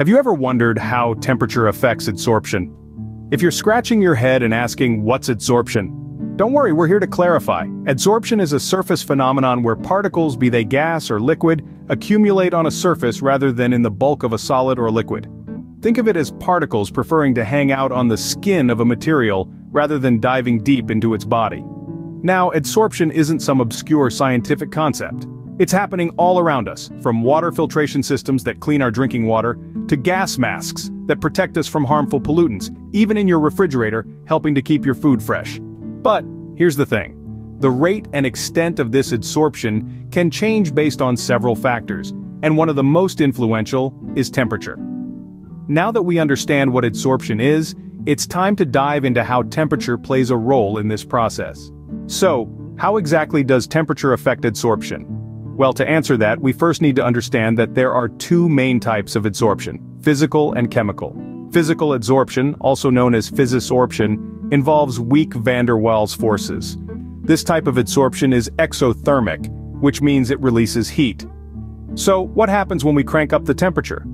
Have you ever wondered how temperature affects adsorption? If you're scratching your head and asking what's adsorption, don't worry, we're here to clarify. Adsorption is a surface phenomenon where particles, be they gas or liquid, accumulate on a surface rather than in the bulk of a solid or liquid. Think of it as particles preferring to hang out on the skin of a material rather than diving deep into its body. Now, adsorption isn't some obscure scientific concept. It's happening all around us, from water filtration systems that clean our drinking water, to gas masks that protect us from harmful pollutants, even in your refrigerator, helping to keep your food fresh. But, here's the thing. The rate and extent of this adsorption can change based on several factors, and one of the most influential is temperature. Now that we understand what adsorption is, it's time to dive into how temperature plays a role in this process. So, how exactly does temperature affect adsorption? Well, to answer that, we first need to understand that there are two main types of adsorption, physical and chemical. Physical adsorption, also known as physisorption, involves weak van der Waals forces. This type of adsorption is exothermic, which means it releases heat. So, what happens when we crank up the temperature?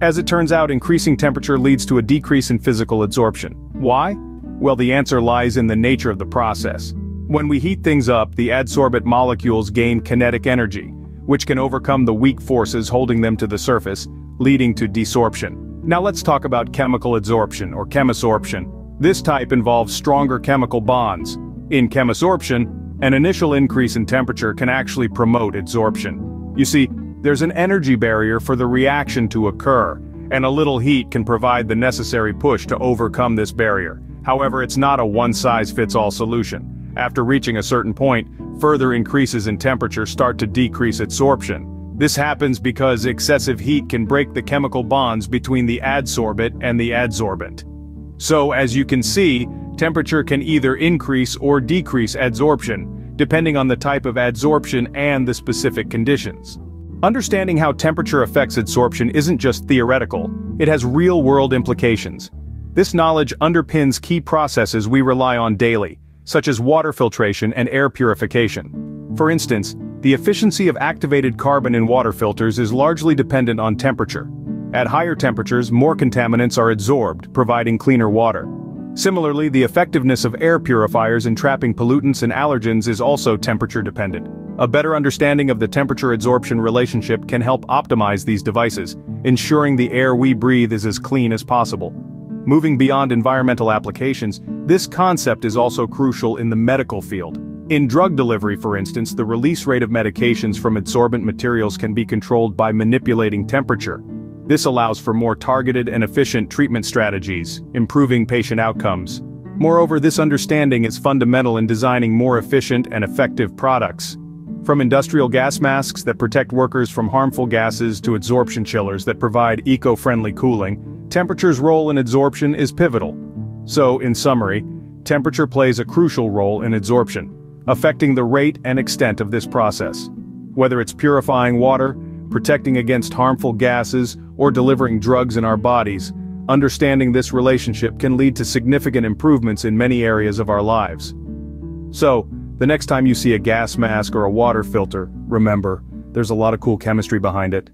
As it turns out, increasing temperature leads to a decrease in physical adsorption. Why? Well, the answer lies in the nature of the process. When we heat things up, the adsorbate molecules gain kinetic energy, which can overcome the weak forces holding them to the surface, leading to desorption. Now let's talk about chemical adsorption or chemisorption. This type involves stronger chemical bonds. In chemisorption, an initial increase in temperature can actually promote adsorption. You see, there's an energy barrier for the reaction to occur, and a little heat can provide the necessary push to overcome this barrier. However, it's not a one-size-fits-all solution. After reaching a certain point, further increases in temperature start to decrease adsorption. This happens because excessive heat can break the chemical bonds between the adsorbate and the adsorbent. So as you can see, temperature can either increase or decrease adsorption, depending on the type of adsorption and the specific conditions. Understanding how temperature affects adsorption isn't just theoretical, it has real-world implications. This knowledge underpins key processes we rely on daily, such as water filtration and air purification. For instance, the efficiency of activated carbon in water filters is largely dependent on temperature. At higher temperatures, more contaminants are adsorbed, providing cleaner water. Similarly, the effectiveness of air purifiers in trapping pollutants and allergens is also temperature-dependent. A better understanding of the temperature-adsorption relationship can help optimize these devices, ensuring the air we breathe is as clean as possible. Moving beyond environmental applications, this concept is also crucial in the medical field. In drug delivery for instance, the release rate of medications from adsorbent materials can be controlled by manipulating temperature. This allows for more targeted and efficient treatment strategies, improving patient outcomes. Moreover, this understanding is fundamental in designing more efficient and effective products. From industrial gas masks that protect workers from harmful gases to adsorption chillers that provide eco-friendly cooling, Temperature's role in adsorption is pivotal. So, in summary, temperature plays a crucial role in adsorption, affecting the rate and extent of this process. Whether it's purifying water, protecting against harmful gases, or delivering drugs in our bodies, understanding this relationship can lead to significant improvements in many areas of our lives. So, the next time you see a gas mask or a water filter, remember, there's a lot of cool chemistry behind it.